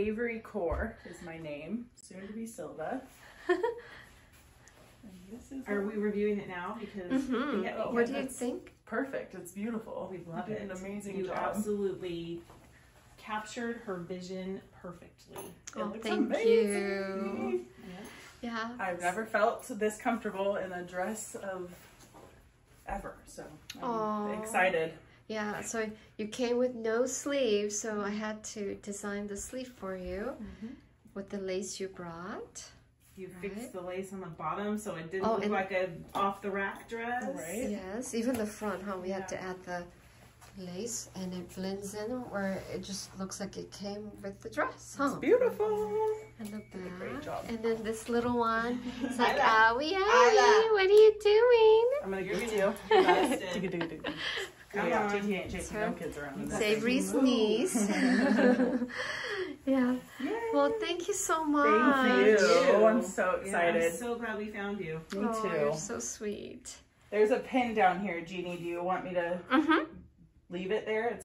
Avery Core is my name, soon to be Silva. This is Are we reviewing it now? Because Mhm. yeah, Oh, What do you that's- think? perfect. It's beautiful. we love it. an amazing you job. absolutely captured her vision perfectly. It Oh, looks thank amazing. you. Yeah. I've never felt this comfortable in a dress of ever, so I'm Aw. excited. Yeah, so you came with no sleeve, so I had to design the sleeve for you Mm-hmm. with the lace you brought. You Right. fixed the lace on the bottom so it didn't Oh, look like a off the rack dress. Right. Yes, even the front, huh? We had to add the lace and it blends in where it just looks like it came with the dress, huh? It's beautiful. And the did a great job. And then this little one. It's like, Isla. yeah, Isla. what are you doing? I'm gonna You're give gonna you. be Come yeah, on. JT ain't chasing no kids around. Say- Savory's niece. yeah. Yay. Well, thank you so much. Thank you. you. I'm so Yeah, excited. I'm so glad we found you. Me Oh, too. you're so sweet. There's a pin down here, Jeannie. Do you want me to Mm-hmm. leave it there? It's